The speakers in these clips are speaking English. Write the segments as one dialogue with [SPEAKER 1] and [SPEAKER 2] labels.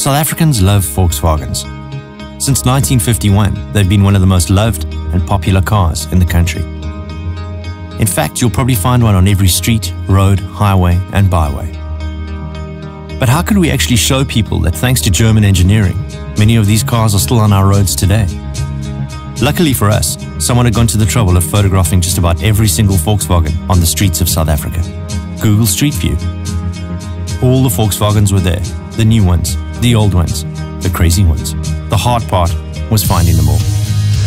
[SPEAKER 1] South Africans love Volkswagens. Since 1951, they've been one of the most loved and popular cars in the country. In fact, you'll probably find one on every street, road, highway, and byway. But how can we actually show people that thanks to German engineering, many of these cars are still on our roads today? Luckily for us, someone had gone to the trouble of photographing just about every single Volkswagen on the streets of South Africa. Google Street View. All the Volkswagens were there, the new ones, the old ones, the crazy ones. The hard part was finding them all.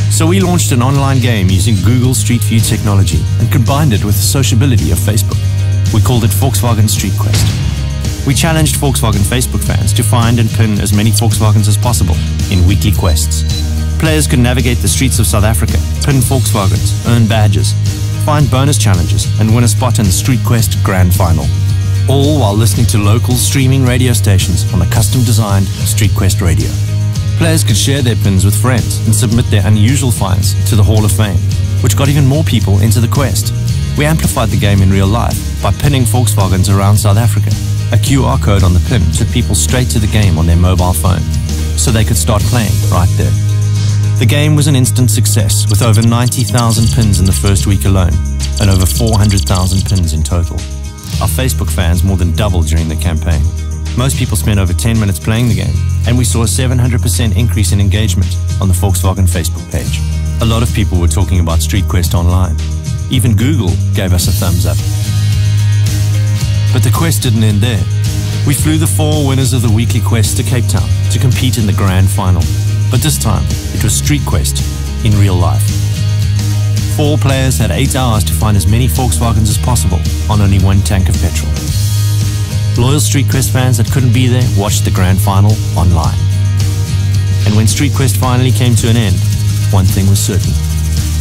[SPEAKER 1] So we launched an online game using Google Street View technology and combined it with the sociability of Facebook. We called it Volkswagen Street Quest. We challenged Volkswagen Facebook fans to find and pin as many Volkswagens as possible in weekly quests. Players could navigate the streets of South Africa, pin Volkswagens, earn badges, find bonus challenges, and win a spot in the Street Quest Grand Final. All while listening to local streaming radio stations on a custom designed Street Quest radio. Players could share their pins with friends and submit their unusual finds to the Hall of Fame, which got even more people into the quest. We amplified the game in real life by pinning Volkswagens around South Africa. A QR code on the pin took people straight to the game on their mobile phone, so they could start playing right there. The game was an instant success, with over 90,000 pins in the first week alone, and over 400,000 pins in total. Our Facebook fans more than doubled during the campaign. Most people spent over 10 minutes playing the game, and we saw a 700% increase in engagement on the Volkswagen Facebook page. A lot of people were talking about Street Quest online. Even Google gave us a thumbs up. But the quest didn't end there. We flew the four winners of the weekly quest to Cape Town to compete in the grand final. But this time, it was Street Quest in real life. Four players had eight hours to find as many Volkswagens as possible on only one tank of petrol. Loyal Street Quest fans that couldn't be there watched the grand final online. And when Street Quest finally came to an end, one thing was certain.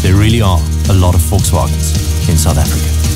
[SPEAKER 1] There really are a lot of Volkswagens in South Africa.